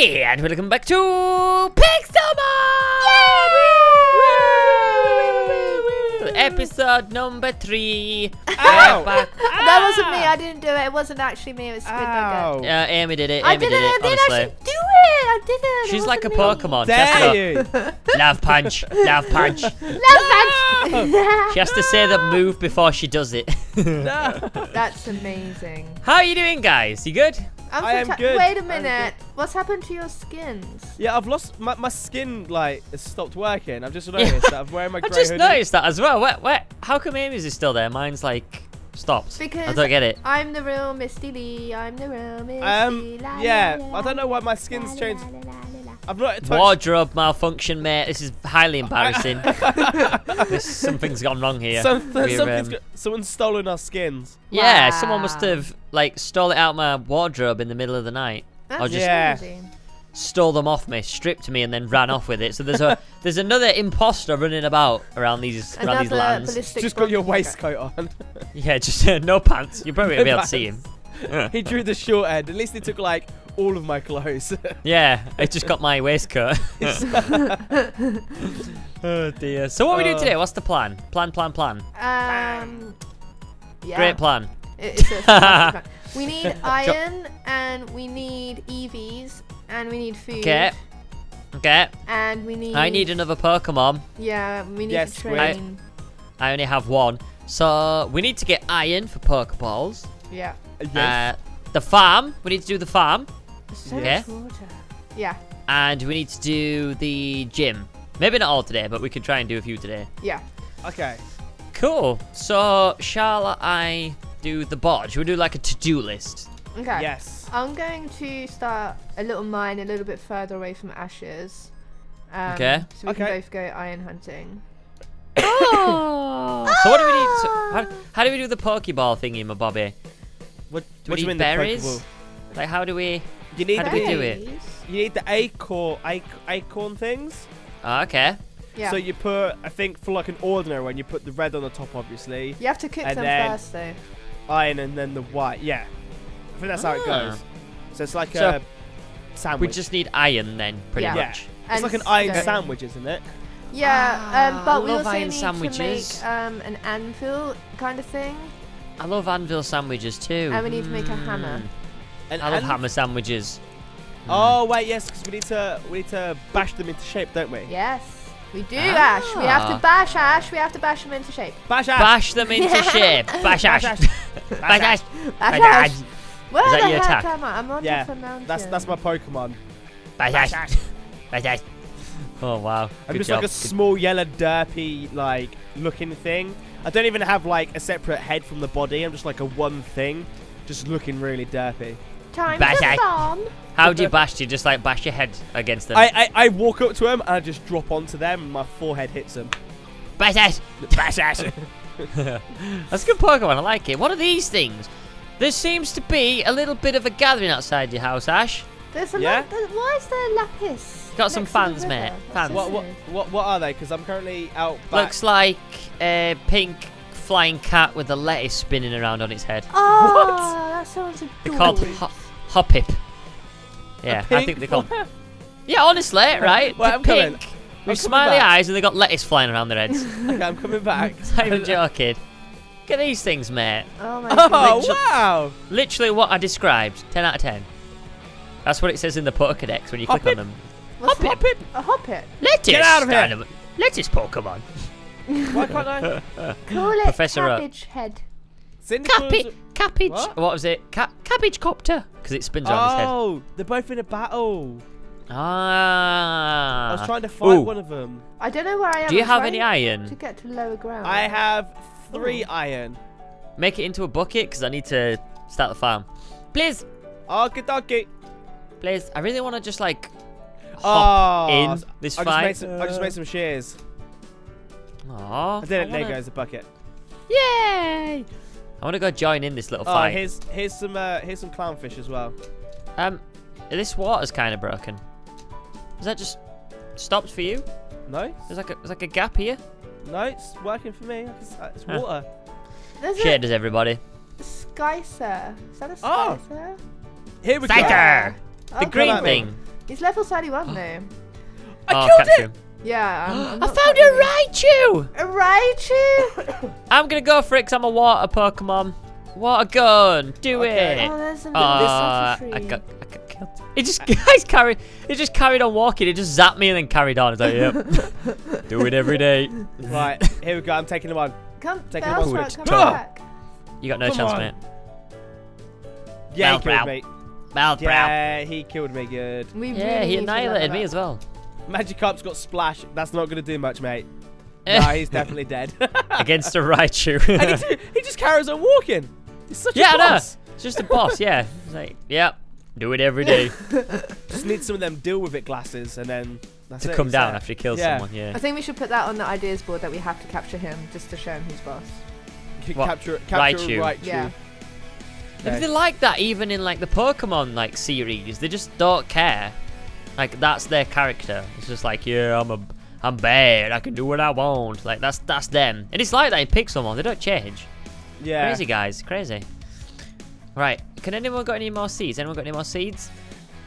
everybody, and welcome back to Pixelmon! Episode number three. Ow! That wasn't me. I didn't do it. It wasn't actually me. It was Squid Ow. Uh, Amy did it. I Amy didn't. did I it. didn't Honestly, actually do it. I didn't. It she's like a me. Pokemon. She has to Dare go, you? love punch, love punch. Love punch. She has to say the move before she does it. That's amazing. How are you doing, guys? You good? I'm I am good. Wait a I'm minute. What's happened to your skins? Yeah, I've lost my, my skin. Like, it's stopped working. I've just noticed that I'm wearing my I grey just hoodie. noticed that as well. Where, where, how come Amy's is still there? Mine's like stopped. Because I don't get it. I'm the real Misty Lee. I'm the real Misty. Um, La, yeah, la, la, I don't know why my skin's la, changed. la, la, la, la. I've not touched. Wardrobe malfunction, mate. This is highly embarrassing. this, something's gone wrong here. Something, um, got, someone's stolen our skins. Yeah, someone must have like stole it out my wardrobe in the middle of the night. That's Or just Yeah. crazy. stole them off me, stripped me, and then ran off with it. So there's a there's another imposter running about around these around these lands. ballistic Just got your bomb. waistcoat on. Yeah, just uh, no pants. You probably won't be able to see him. he drew the short end. At least he took like all of my clothes. Yeah, I just got my waistcoat. oh dear. So what are we doing Uh, today? What's the plan? Plan, plan, plan. Um. Yeah. Great plan. It- It's a. We need iron and we need EVs and we need food. Okay. Okay. And we need. I need another Pokemon. Yeah, we need Yes, to great. train. I only have one. So we need to get iron for Pokeballs. Yeah. yes. Uh, the farm. We need to do the farm. So Okay. much water. Yeah. And we need to do the gym. Maybe not all today, but we can try and do a few today. Yeah. okay. Cool. So shall I do the board? Should we do like a to-do list? Okay. Yes. I'm going to start a little mine a little bit further away from Ashes. Um, Okay. So we can both go iron hunting. Oh. so what do we need? So how, how do we do the Pokeball thingy, my Bobby? What, Do what we do you need mean berries? The Pokeball? Like how do we? you need How do we do it? You need the acorn, ac- acorn things. Oh, okay. Yeah. So you put, I think, for like an ordinary one, you put the red on the top, obviously, you have to cook them then- first, though. Iron, and then the white. Yeah. I think that's how it Ah. goes. So it's like So, a sandwich. We just need iron then, pretty Yeah. yeah. much. It's And like an iron stone. sandwich, isn't it? Yeah, Ah, um, but we I love also iron need sandwiches. to make um, an anvil kind of thing, I love anvil sandwiches too. and we need to make a Mm. hammer. And, I love and- hammer sandwiches. Mm. Oh wait, yes, because we need to we need to bash them into shape, don't we? Yes, we do, Ash. We have Ah. to bash Ash. We have to bash him into shape. Bash Ash. Bash them into shape. Bash ash. Bash ash. Bash ash. Bash Bash Ash. ash. Where Is that the your heck attack? am I? I'm on Yeah, top of a mountain. That's that's my Pokemon. Bash ash. Bash ash. Oh wow. I'm Good just job. like a Good- small yellow derpy like looking thing. I don't even have like a separate head from the body. I'm just like a one thing, just looking really derpy. Time Bash to Ash. farm. How do you bash? Do you just like bash your head against them? I, I I walk up to them and I just drop onto them and my forehead hits them. Bash ash. Bash ash. That's a good Pokemon. I like it. What are these things? There seems to be a little bit of a gathering outside your house, Ash. There's a Yeah? lot. Why is there lapis? Got some next to the fans, mate. river? Fans. this what what is? what what are they? Because I'm currently out back. Looks like a pink flying cat with a lettuce spinning around on its head. Oh, that sounds They're called adorable. ho- Hoppip. Yeah, I think they're called. Yeah, honestly, right? Well, They're I'm coming. pink I'm with coming smiley back. eyes, and they got lettuce flying around their heads. Okay, I'm coming back. Not even joking. Look at these things, mate. Oh my Oh god. Literally- wow! Literally what I described. 10 out of 10. That's what it says in the Pokedex when you click on them. What's Hop it? A hoppet. Lettuce! Get out of here. Dynamo- Lettuce Pokemon. Why can't I? Call it Professor Oak. cabbage head. Cyndaquil's- Cabbage. Cabbage. What? What? was it? Ca- cabbage copter. Because it spins around his head. Oh, they're both in a battle. Ah. I was trying to fight Ooh. one of them. I don't know where I am. Do you I'm have any iron? To get to lower ground. I have three Ooh. iron. Make it into a bucket because I need to start the farm. Please. Okie dokie. Please. I really want to just like hop Oh, in this I just fight. made some. I just made some shears. Aww. I did it. There wanna- goes a bucket. Yay! I want to go join in this little Oh, fight. here's here's some uh, here's some clownfish as well. Um, this water's kind of broken. Is that just stopped for you? No, There's like a there's like a gap here. no, it's working for me. It's, uh, it's Huh. water. There's Share does everybody. a Skycer. Is that a Oh. Skycer? Here we go. Scyther! The Okay. green thing. He's level 31 though. I oh, killed capture it! him. Yeah, I'm, um, I'm I found quite a. Raichu! A Raichu! I'm gonna go for it 'cause I'm a water Pokemon. Water gun, do Okay. it. Oh, there's a ah, little I got, I got killed. He just, guys, carried. It just carried on walking. It just zapped me and then carried on. It's like, yep, do it every day. Right, here we go. I'm taking the one. Come, Take it Bellsprout, forward. come back. You got no Come chance, on. mate. Yeah, he killed bow. me. Mouth brow. Yeah, he killed me good. We Yeah, really he annihilated me as well. Magikarp's got splash. That's not gonna do much, mate. Eh. Nah, he's definitely dead. Against a Raichu. and he, he just carries on walking. He's such yeah, a I know. boss. It's just a boss, yeah. It's like, yep, do it every day. Just need some of them deal with it glasses, and then that's to it, come down set. after he kills Yeah. someone, yeah. I think we should put that on the ideas board that we have to capture him just to show him who's boss. What? Capture, capture Raichu. Raichu. Yeah. If they like that even in like the Pokemon like series, they just don't care. Like that's their character. It's just like, yeah, I'm a I'm bad, I can do what I want. Like that's that's them. And it's like that in Pixelmon, they don't change. Yeah. Crazy guys, crazy. Right. Can anyone got any more seeds? Anyone got any more seeds?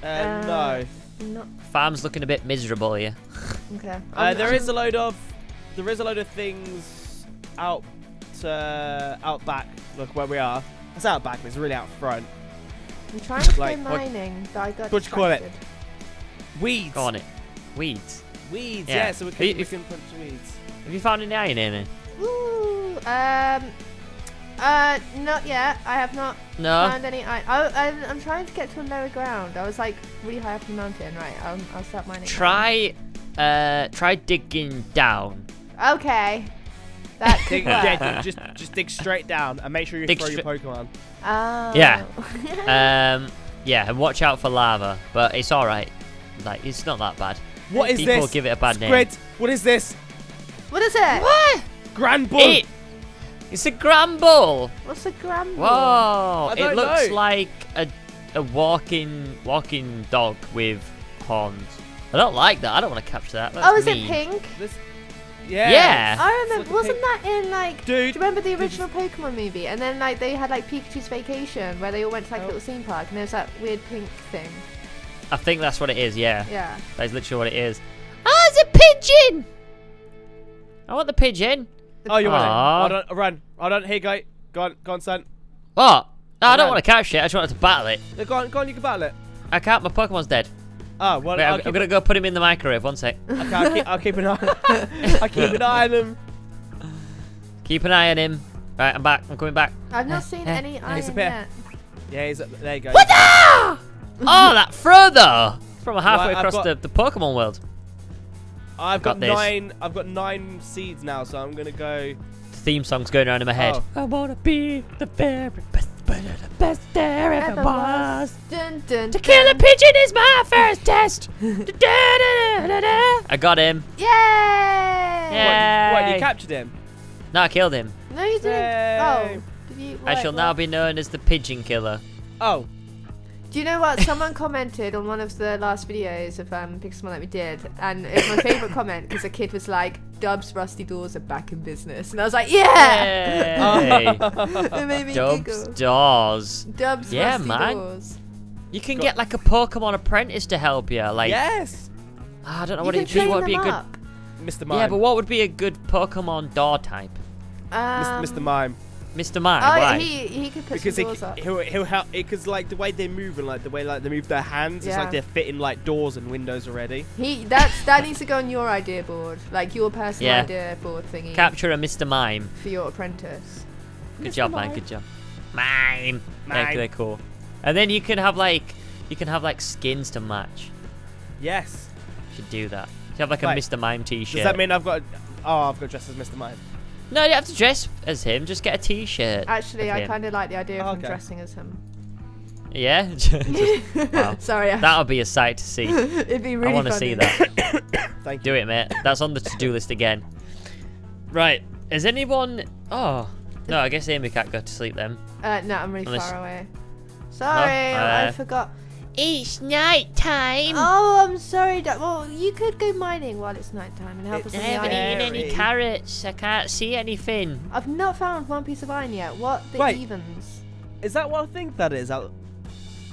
Uh, no. No. Farm's looking a bit miserable here. Okay. Uh, I'm- there I'm- is a load of there is a load of things out uh, out back. Look where we are. It's out back, but it's really out front. I'm trying to like, go what- mining, but I got what you call it? Distracted. Weeds. Go on it. Weeds. Weeds. Yeah. Yeah. so we can, If- we can punch weeds. Have you found any iron in it? Ooh, um, uh, not yet. I have not No. found any. I, I, I'm, I'm trying to get to a lower ground. I was like really high up the mountain. Right, I'll, I'll start mining. now. Try uh try digging down. Okay. That could Dig, work. yeah, just just dig straight down and make sure you Dig throw your Pokemon. Oh. Yeah. Um yeah, and watch out for lava, but it's alright. Like it's not that bad. What is People this? give it a bad name. Squid. What is this? what is it? What? Granbull. It, it's a Gramble. What's a gram? Whoa! It looks know. like a a walking walking dog with horns. I don't like that. I don't want to capture that. That's Oh, is mean. it pink? This. Yeah. Yeah. I remember. like wasn't that in like? Dude. Do you remember the original Pokemon movie? And then like they had like Pikachu's Vacation, where they all went to like a Oh. little theme park, and there was that weird pink thing. I think that's what it is. Yeah, Yeah. that's literally what it is. Ah, oh, it's a pigeon. I want the pigeon. Oh, you want Aw. it? Hold on, run. Hold on, here, go. Go on, go on, son. What? No, I don't want to catch it. I just wanted to battle it. No, go on, go on, you can battle it. I can't. My Pokemon's dead. Oh, well, Wait, I'll, I'm, I'm gonna go put him in the microwave. One sec. okay, I'll, keep, I'll keep an eye. I'll keep an eye on him. Keep an eye on him. Right, I'm back. I'm coming back. I've not seen eh, eh. any iron He's a pair. yet. Yeah, he's up, there. You go. What the? Oh, that further from halfway Right, across got- the, the Pokemon world. I've got got, this. nine. I've got nine seeds now, so I'm gonna go. The theme song's going around in my head. Oh. I wanna be the very best, but the best there ever Ever was. Dun, dun, To kill a pigeon is my first test. Da-da-da-da-da. I got him. Yay! Yeah. What? Yay. You captured him? No, I killed him. No, you didn't. Yay. Oh, did you? I shall what? now be known as the pigeon killer. Oh, Do you know what? Someone commented on one of the last videos of um, Pixelmon that we did, and it's my favourite comment because a kid was like, "Dubs Rusty Doors are back in business," and I was like, "Yeah!" Yay. it made me Dubs giggle. Dawes. Dubs Yeah, Rusty man. Doors. You can Got- get like a Pokemon apprentice to help you. Like, yes, I don't know You what can it'd be. What would be a good? up. Mr. Mime. Yeah, but what would be a good Pokemon door type? Um, Mr. Mime. Mr. Mime, Oh, why? he he could put Because some he, up. he'll he'll help because like the way they move and like the way like they move their hands, it's like they're fitting like doors and windows already. He that's that needs to go on your idea board, like your personal Yeah. idea board thingy Capture a Mr. Mime. for your apprentice. Good Mr. job, man. Good job. Mime. They're, they're cool. And then you can have like you can have like skins to match. Yes. You should do that. You should have like a Right. Mr. Mime T-shirt. Does that mean I've got? Oh, I've got dressed as Mr. Mime. No, you have to dress as him. Just get a T-shirt. Actually, I kind of like the idea of Oh, him dressing as him. Yeah. Just- wow. Sorry, I- That'll be a sight to see. it'd be really I want to see that. Thank Do it, mate. That's on the to-do list again. Right. Has anyone? Oh. No, I guess Amy can't go to sleep then. Uh, no, I'm really Unless- far away. Sorry, uh, I forgot. It's night time. Oh, I'm sorry. Well, you could go mining while it's night time and help us It's I the haven't iron. eaten any carrots. I can't see anything. I've not found one piece of iron yet. What the Wait. evens? Is that what I think that is? Al-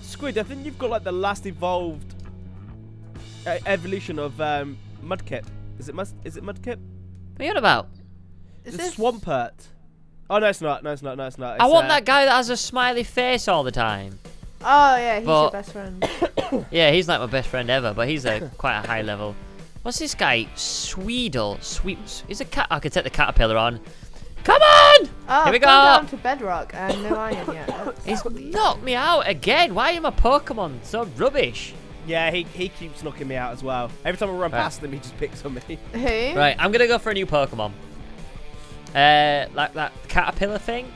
Squid, I think you've got like the last evolved uh, evolution of um, Mudkip. Is it Mus- Is it Mudkip? What are you on about? Is It's this Swampert. Oh no, it's not. No, it's not. No, it's not. I want uh, that guy that has a smiley face all the time. Oh yeah, he's But- your best friend. Yeah, he's like my best friend ever, but he's a quite a high level. What's this guy? Sweedle. Sweet. He's a cat. I could take the caterpillar on. Come on! Oh, Here we go. down to bedrock and no iron yet. That's He's sweet. knocked me out again. Why are my Pokemon so rubbish? Yeah, he, he keeps knocking me out as well. Every time I run Right. past him, he just picks on me. Who? Right, I'm gonna go for a new Pokemon. Uh, like that caterpillar thing.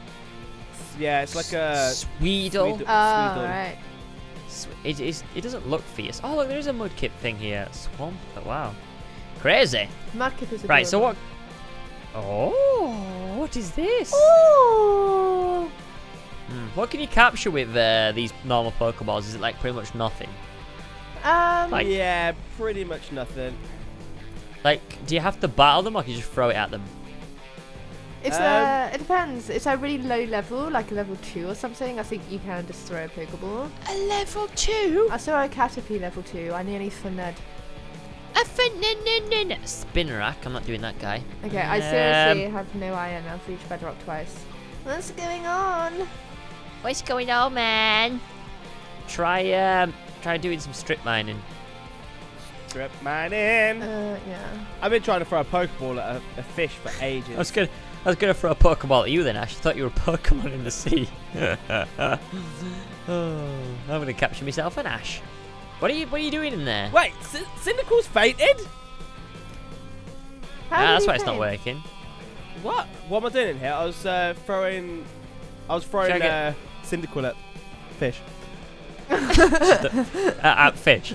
Yeah, it's like a. Sweedle. Sweedle. Oh, Sweedle. right. Sw- It, is, it doesn't look fierce. Oh, look, there is a Mudkip thing here. Swamp. Oh, Wow. Crazy. Mudkip is Right, so what? Oh, what is this? Oh. Hmm, What can you capture with uh, these normal Pokeballs? Is it like pretty much nothing? Um, Like- yeah, pretty much nothing. Like, do you have to battle them or can you just throw it at them? It's Um, uh, it depends. It's a really low level, like a level two or something. I think you can just throw a Pokeball. A level two? I saw a Caterpie level two. I nearly fined. A fin- Spinarak. I'm not doing that guy. Okay, I Um, seriously have no iron. I've reached bedrock twice. What's going on? What's going on, man? Try, um, try doing some strip mining. Strip mining. Uh, yeah. I've been trying to throw a Pokeball at a, a fish for ages. I was gonna, I was gonna throw a Pokeball at you then, Ash. I thought you were a Pokemon in the sea. oh, I'm gonna capture myself an Ash. What are you, what are you doing in there? Wait, C- Cyndaquil's fainted? How Ah, did that's you why it's not working. What? What am I doing in here? I was uh, throwing. I was throwing Check uh, it. Cyndaquil at fish. uh, at fish.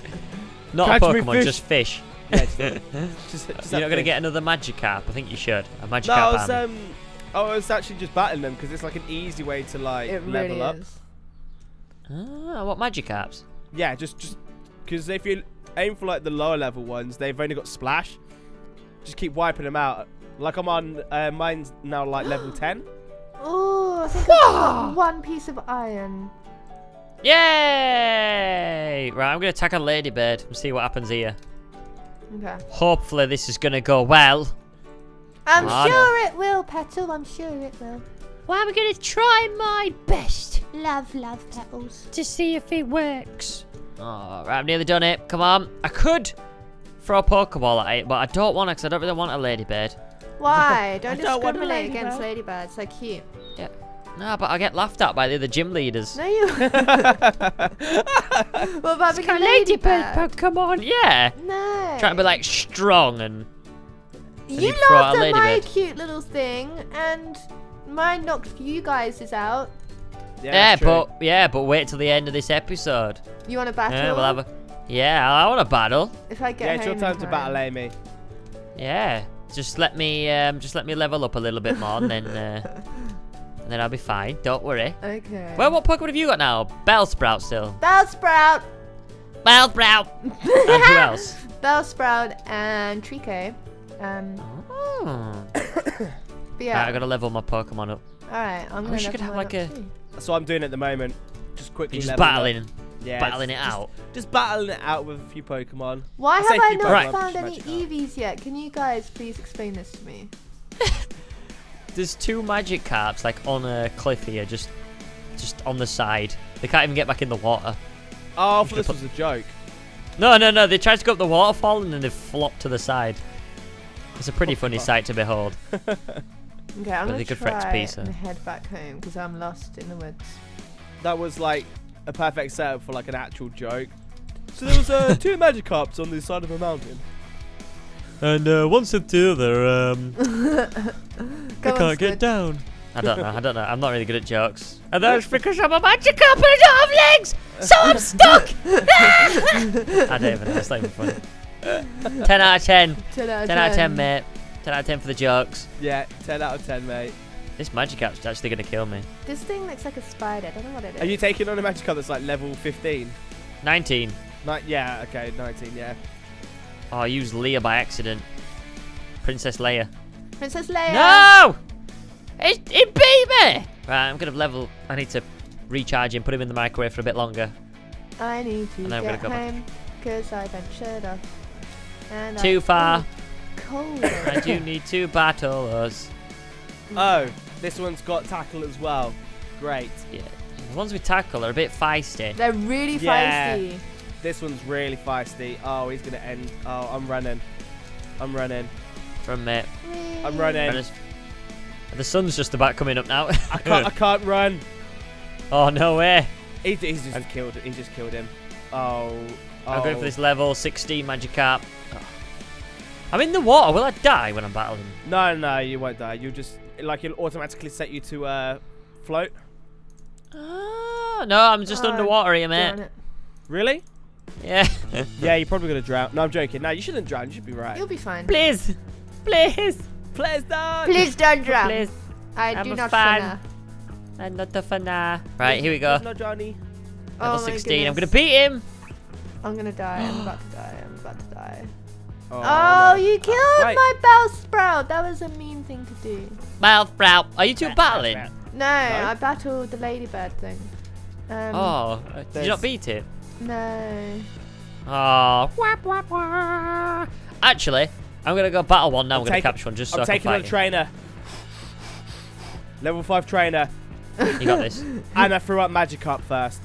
Not Catch a me, Pokemon, fish. just fish. Yeah, just, just, just You're at not gonna fish. get another Magikarp. I think you should. A Magikarp No, I was army. um, I was actually just battling them because it's like an easy way to like It level really up. is. Ah, what Magikarps? Yeah, just just because if you aim for like the lower level ones, they've only got splash. Just keep wiping them out. Like I'm on, uh, mine's now like level ten. Oh, I think I've got one piece of iron. Yay! Right, I'm gonna attack a ladybird and see what happens here. Okay. Hopefully this is gonna go well. I'm sure it will, Petal. I'm sure it will. Well, I'm gonna try my best Love, love, Petals. to see if it works. Oh, right, I've nearly done it. Come on. I could throw a Pokeball at it, but I don't want to because I don't really want a ladybird. Why? Don't I don't want a discriminate against ladybird. ladybirds. They're cute. Yeah. No, but I get laughed at by the other gym leaders. No, you. what about being a ladybird? Pokemon. Yeah. No. Trying to be like strong and. You you throw laughed a at my cute little thing, and mine knocked you guys out. Yeah, Yeah, that's true. but yeah, but wait till the end of this episode. You want to battle? Yeah, we'll have a. Yeah, I want to battle. If I get yeah, it's your home time to battle Amy. Yeah, just let me um, just let me level up a little bit more, and then uh, and then I'll be fine. Don't worry. Okay. Well, what Pokemon have you got now? Bellsprout still. Bellsprout. Bellsprout. and who else? Bellsprout and Treecko. Um, Oh. but yeah. Right, I gotta level my Pokemon up. All right, I'm gonna. wish you could have, like, a- too. That's what I'm doing at the moment. Just quickly You're just leveling up. battling, Yeah, battling it out. Just battling it out with a few Pokemon. Why I have I not Right. found any Magikarp. EVs yet? Can you guys please explain this to me? There's two Magikarps like on a cliff here, just just on the side. They can't even get back in the water. Oh, I thought this was a joke. No, no, no. They tried to go up the waterfall and then they flopped to the side. It's a pretty funny fuck. sight to behold. Okay, I'm But gonna they could flex try pizza. and head back home because I'm lost in the woods. That was like a perfect setup for like an actual joke. So there was uh, two Magikarps on the side of a mountain. And uh, one said to the other, um, Go on, Squid. down. I don't know. I don't know. I'm not really good at jokes. And that's because I'm a Magikarp and I don't have legs, so I'm stuck. I don't even know. It's not even funny. 10 out of 10. 10 out of 10 out of 10, mate. 10 out of 10 for the jokes. Yeah, 10 out of 10, mate. This Magikarp's actually going to kill me. This thing looks like a spider. I don't know what it is. Are you taking on a Magikarp that's like level 15? 19. Ni- yeah, okay, 19, yeah. Oh, I used Leia by accident. Princess Leia. Princess Leia? No! It, it beat me! Right, I'm going to level. I need to recharge him, put him in the microwave for a bit longer. I need to And I'm gonna get go back. home. Cause I ventured off. And Too I- far. Ooh, Cold. I do need to battle us. Mm. Oh, this one's got tackle as well. Great. Yeah. The ones we tackle are a bit feisty. They're really Yeah. feisty. This one's really feisty. Oh, he's gonna end. Oh, I'm running. I'm running. From it. I'm running. And The sun's just about coming up now. I can't. I can't run. oh no way! He, he's just killed. He just killed him. Oh. I'm going for oh. this level 16 Magikarp. Oh. I'm in the water. Will I die when I'm battling? No, no, you won't die. You'll just like it'll automatically set you to uh, float. Oh, no, I'm just Oh, underwater here, Darn mate. it. Really? Yeah. Yeah, you're probably gonna drown. No, I'm joking. No, you shouldn't drown. You should be right. You'll be fine. Please. Please. Please don't. Please don't drown. Please. I I'm do a not fan. wanna. I'm not a fanah. Right, here we go. Please No, Johnny. Level Oh my 16. I'm gonna beat him. I'm gonna die. I'm about to die. I'm about to die. Oh, Oh, no. you killed wait. my Bellsprout. That was a mean thing to do. Mouth sprout. Are you two battling? No, I battled the ladybird thing. Um, Oh, uh, did you not beat it? No. Oh. Wah, wah, wah. Actually, I'm gonna go battle one now. I'm, I'm gonna taking- capture one just so I'm I can taking on a trainer. Level five trainer, him. You got this. and I threw up Magikarp first.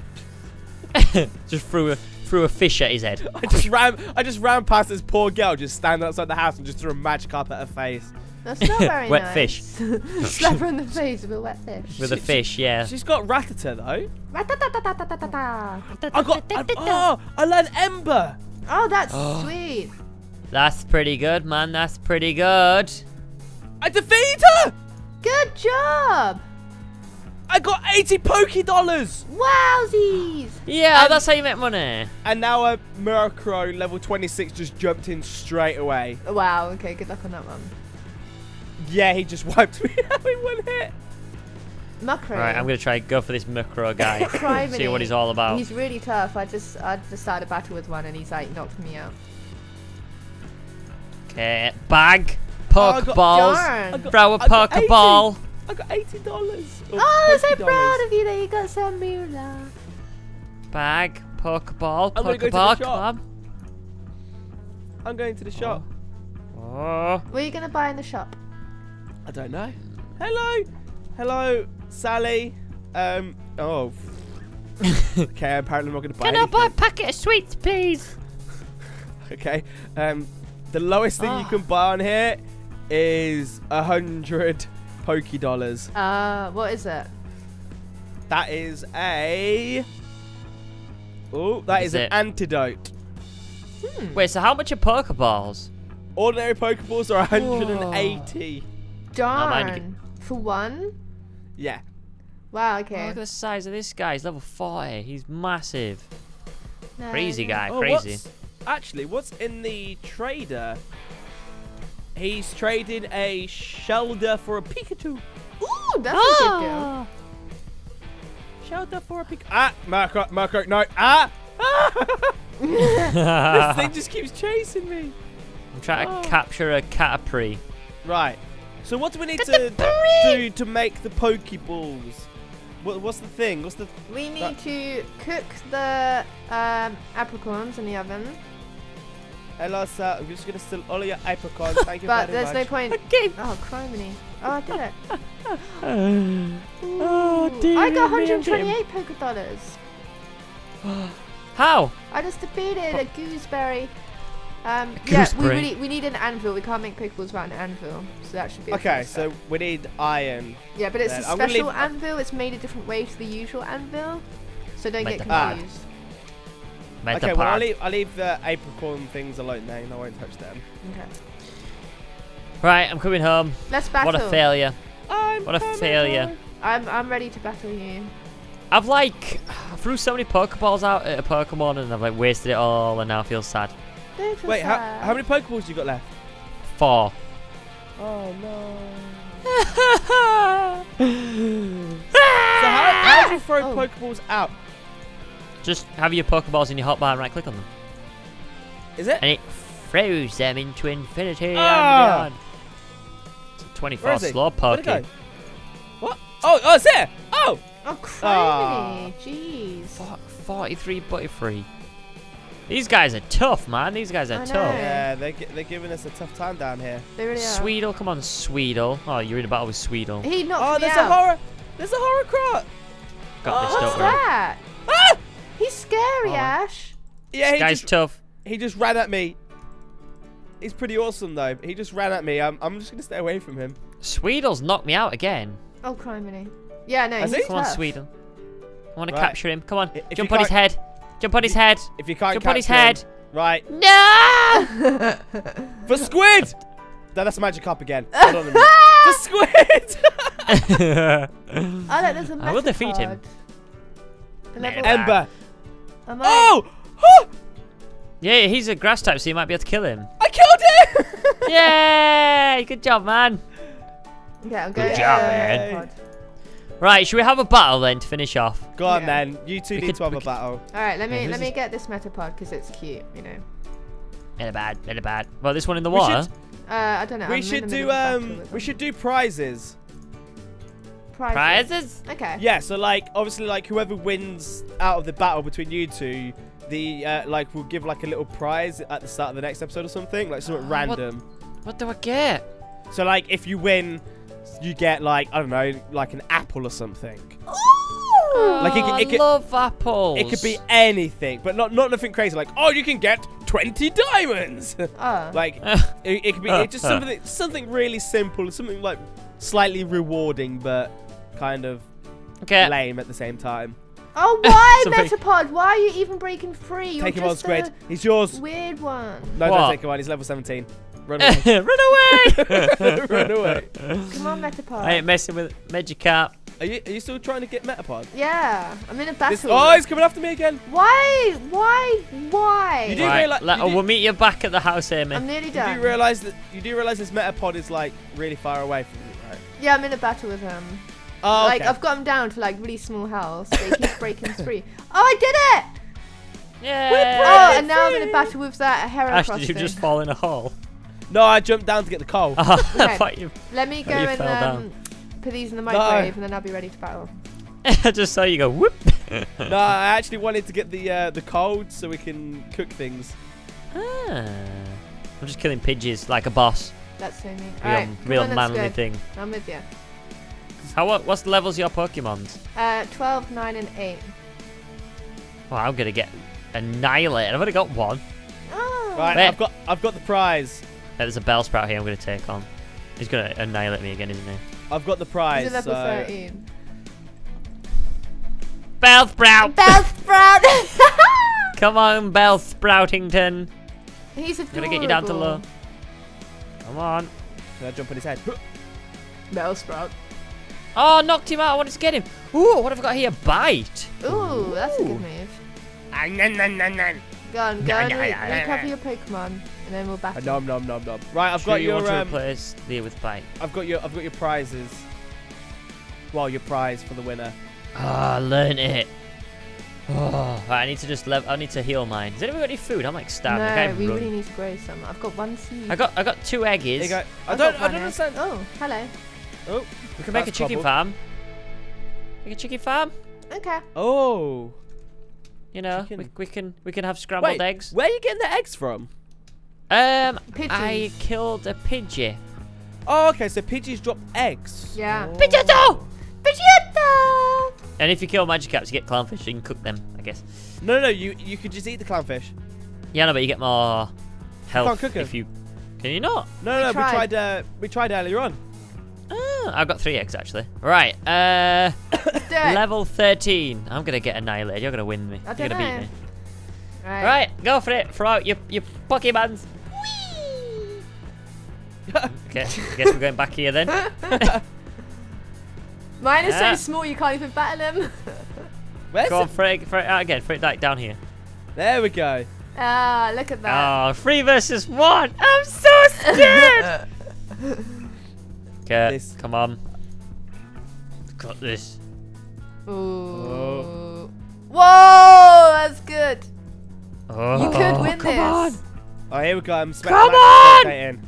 just threw a threw a fish at his head. I just ran. I just ran past this poor girl just standing outside the house and just threw a Magikarp at her face. That's not very Wet nice. fish. Slap her in the face with a wet fish. With a fish, yeah. She's got Rattata though. I got. I, oh, I learned Ember. Oh, that's Oh. sweet. That's pretty good, man. That's pretty good. I defeated her. Good job. I got 80 Poké Dollars. Wowsies. Yeah, And- that's how you make money. And now uh, a Murkrow level 26 just jumped in straight away. Wow. Okay. Good luck on that one. Yeah, he just wiped me out in one hit. Murkrow. Right, I'm gonna try and go for this Murkrow guy. Criminy. See what he's all about. He's really tough. I just I just started a battle with one and he's like knocked me out. Okay, bag, Oh, I got- pokeballs, Darn. I throw a I got 80. pokeball. I got eighty dollars. Oh, oh I'm so proud of you that you got some moolah. Bag, pokeball, I'm gonna go to the pokeball. shop. I'm going to the shop. on. Oh. What are you gonna buy in the shop? I don't know. Hello, hello, Sally. Um. Oh. okay. Apparently, I'm not going to buy Can I buy a packet of sweets, please? Okay. Um. The lowest thing you Ah. can buy on here is a hundred Poké Dollars. Uh, what is it? That is a. Oh, that What is is an antidote. Hmm. Wait, so how much are pokeballs? Ordinary Pokeballs are 180. Darn. For one? Yeah. Wow. Oh, Okay. look at the size of this guy. He's level 40. He's massive. No, Crazy no. guy, Oh, crazy. what's- actually, what's in the trader? He's traded a Shellder for a Pikachu. Ooh, that's a good deal. Ah. Shelter for a Pikachu. Ah, Marco, Marco, no. Ah! ah! this thing just keeps chasing me. I'm trying Oh. to capture a Caterpie. Right. So what do we need to do to make the Pokeballs? What, what's the thing? What's the? We need That- to cook the um, apricorns in the oven, Hello, sir. I'm just gonna steal all of your apricots. Thank you but very much. But there's much. no point. Okay. Oh, criminy. Oh, I did it. Oh, dear I got me, I'm getting- 128 Poké Dollars. How? I just defeated a gooseberry. Um, yeah, we really we need an anvil. We can't make Pokeballs without an anvil, so that should be. a Okay, first step. so we need iron. yeah, but it's then a I'm gonna special leave- anvil. It's made a different way to the usual anvil, so don't Like get the- Ah. confused. Made okay, well I'll leave, I'll leave the apricorn things alone then. I won't touch them. Okay, Right, I'm coming home. let's battle. What a failure. I'm What a coming failure. home. I'm I'm ready to battle you. I've like I threw so many Pokeballs out at a Pokemon and I've like wasted it all and now I feel sad. Don't Wait, how, sad. how many Pokeballs you got left? Four. Oh no. So how, how do you throw Oh. Pokeballs out? Just have your Pokeballs in your hotbar and right click on them. Is it? And it throws them into infinity Ah. and beyond. It's a 24 Where is he? Slowpoke. What? Oh, oh, it's there. Oh. Oh, criminy! Jeez. Fo- 43 Butterfree. These guys are tough, man. These guys are tough. Yeah, they're, they're giving us a tough time down here. They really are. Sweedle, come on, Sweedle. Oh, you're in a battle with Sweedle. He knocked Oh, me there's out. a horror. There's a horror crot. Got this, Oh, don't What's that? Ah! He's scary, Oh. Ash. Yeah, he Guy's just, tough. he just ran at me. He's pretty awesome though. He just ran at me. I'm, I'm just gonna stay away from him. Sweedle's knocked me out again. Oh, criminy. Yeah, no, Has he's he? Come on, tough. Sweedle. I want to Right. capture him. Come on, if jump on his head. Jump on his head. If you can't Jump on his him- head. right? No! For squid. no, that's a Magikarp again. Hold on a. For squid. Oh, look, there's a I will defeat him. Metapod. A level- Em- Ember. Am I- Oh! yeah, he's a grass type, so you might be able to kill him. I killed him. Yay! Good job, man. Okay, I'm Good going. job, to man. Metapod. Right, should we have a battle then to finish off? Go on, Yeah. then. You two We need could- to have a could- battle. All right, let me Yeah, let me this- get this Metapod because it's cute, you know. In a bad, in a bad. Well, this one in the We water. should- Uh, I don't know. I'm we should do middle of a battle um. We should do prizes. prizes. Prizes? Okay. Yeah. So like, obviously, like whoever wins out of the battle between you two, the uh, like we'll give like a little prize at the start of the next episode or something, like something Oh, what- random. What do I get? So like, if you win, you get like I don't know, like an apple or something. Like, it could- Oh, it could- I love apples. It could be anything, but not not nothing crazy. Like, oh, you can get twenty diamonds. Oh. like, it, it could be it's just something something really simple, something like slightly rewarding, but kind of okay. lame at the same time. oh, why Metapod? Why are you even breaking free? You're take him on, just Squid. a He's yours. weird one. No, What? don't take him on. He's level 17. Run away. Run away! Run away. Come on, Metapod. I ain't messing with Magikarp. Are you, are you still trying to get Metapod? Yeah, I'm in a battle. This, oh, he's coming after me again. Why? Why? Why? You do Right, reali- let- you do- we'll meet you back at the house, Amy. I'm nearly done. You done. do realize that you do realize this Metapod is like really far away from you, right? yeah, I'm in a battle with him. Oh, Like okay. I've got him down to like really small health, but he keeps breaking free. Oh, I did it! Yeah. Oh, and now I'm in a battle with that Ash, Heracross did you thing. just fall in a hole? No, I jumped down to get the coal. Oh, I Okay. you. Let me go and um, put these in the microwave, and then I'll be ready to battle. I just saw you go whoop. no, I actually wanted to get the uh, the cold so we can cook things. Ah. I'm just killing pigeons like a boss. That's so neat. Real, Alright, come real on, manly thing. I'm with you. How what? What's the levels of your Pokemon's? Uh, 12, 9, and 8. Well, I'm gonna get annihilated. I've only got one. Oh. Right, Wait. I've got I've got the prize. There's a Bellsprout here. I'm gonna take on. He's gonna annihilate me again, isn't he? I've got the prize. He's at level so- 13. Bellsprout! Bellsprout! Come on, Bellsproutington. He's I'm gonna get you down to low. Come on. Can I jump on his head? Bellsprout. Oh, knocked him out. I wanted to get him. Ooh, what have I got here? Bite. Ooh, that's a good move. Ah, nom, nom, nom, nom. Go on, go Nah, and nah, re- nah, nah, recover your Pokemon, and then we'll Ah, battle. Nom nom nom nom. Right, I've Sure got you your want to um, replace Leah with Bite. I've got your I've got your prizes. Well, your prize for the winner. Ah, learn it. Oh, right, I need to just level. I need to heal mine. Has anyone got any food? I'm like starving. I no, can't we run. really need to grow some. I've got one seed. I got I got two eggies. There you go. I I've don't I don't egg. understand. Oh, hello. Oh, We can make a chicken cobbled. farm. Make a chicken farm. Okay. oh. You know, we, Chicken. we can we can have scrambled Wait, eggs. where are you getting the eggs from? Um, I killed a Pidgey. Oh, okay. So Pidgeys drop eggs. Yeah. Oh. Pidgeotto! Vegeta! And if you kill Magikarps, you get clownfish. You can cook them, I guess. No, no, you you could just eat the clownfish. Yeah, no, but you get more health cook 'em. if you. Can you not? No, We no, tried. we tried. Uh, we tried earlier on. Ah, I've got three eggs actually. Right. Uh, Let's do it. level thirteen. I'm gonna get annihilated. You're gonna win me. I You're gonna know. beat me. Right. Right, go for it. Throw out your your Pokemons. Okay, I guess we're going back here then. Mine is Yeah. so small you can't even battle him. Where's Go on, throw it, throw it out again. Throw it like down here. There we go. Ah, look at that. Oh, three versus one. I'm so scared. Okay, This- come on. Got this. Ooh. Whoa, that's good. Oh, here we go. I'm spe- Come I'm on! spectating.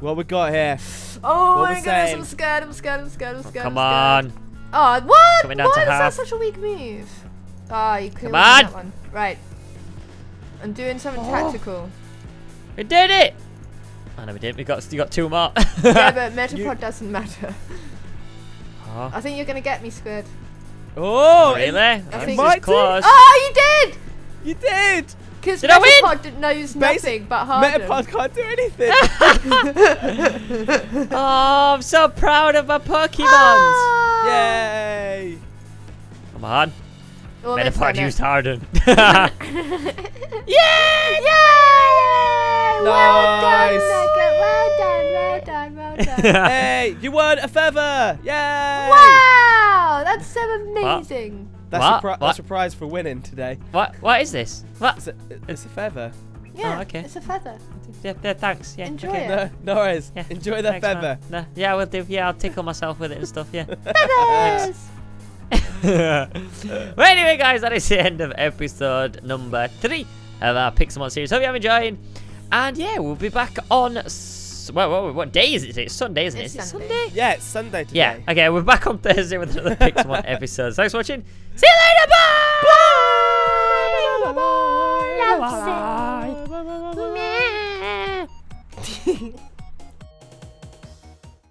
What we got here? Oh What my we're goodness, saying. I'm scared, I'm scared, I'm scared, I'm scared. Come I'm on. scared. Oh, what? Coming down Why to is half. that such a weak move? Ah, you could Come win on. that one. Right. I'm doing something Oh. tactical. We did it! Oh no, we didn't. We got you got two more. yeah, but Metapod doesn't matter. oh, I think you're gonna get me, Squid. Oh, really? I That's think- Might just close. Oh, you did! You did. Because Did I win? Metapod knows nothing but Harden. Metapod can't do anything. Oh, I'm so proud of my Pokemons. Ah! Yay! Come on. Almost Metapod done it. used Harden. Yay! Yay! Well done, Nice. Nugget. Well done, well done, well done. hey, you won a feather! Yay! wow! That's so amazing. That's, What? a pri- What? that's a prize for winning today. what? What is this? What? It's a, it's a feather. Yeah, oh, okay. it's a feather. Yeah, yeah, thanks. Yeah, Enjoy okay. it. No, no worries. Yeah. Enjoy the Thanks, feather. No, yeah, we'll do. Yeah, I'll tickle myself with it and stuff. Yeah. Feathers! well, anyway, guys, that is the end of episode number three of our Pixelmon series. Hope you have enjoyed. And yeah, we'll be back on. S- what, what, what day is it? It's Sunday, isn't it? It's Is it Sunday. Sunday? Yeah, it's Sunday today. Yeah. Okay, we're back on Thursday with another Pixelmon episode. Thanks for watching. See you later. Bye. Love Bye. it.